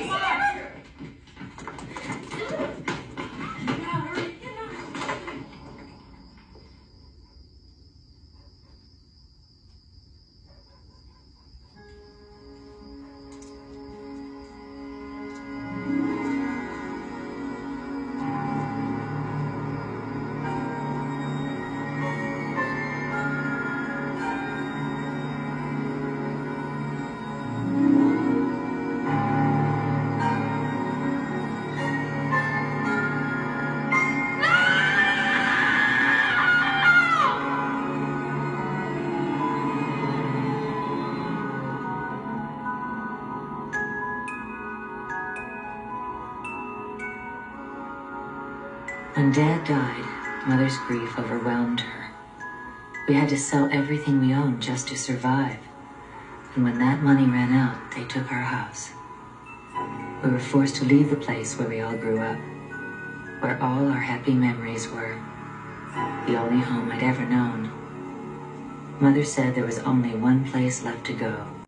Mark. When Dad died, Mother's grief overwhelmed her. We had to sell everything we owned just to survive. And when that money ran out, they took our house. We were forced to leave the place where we all grew up, where all our happy memories were, the only home I'd ever known. Mother said there was only one place left to go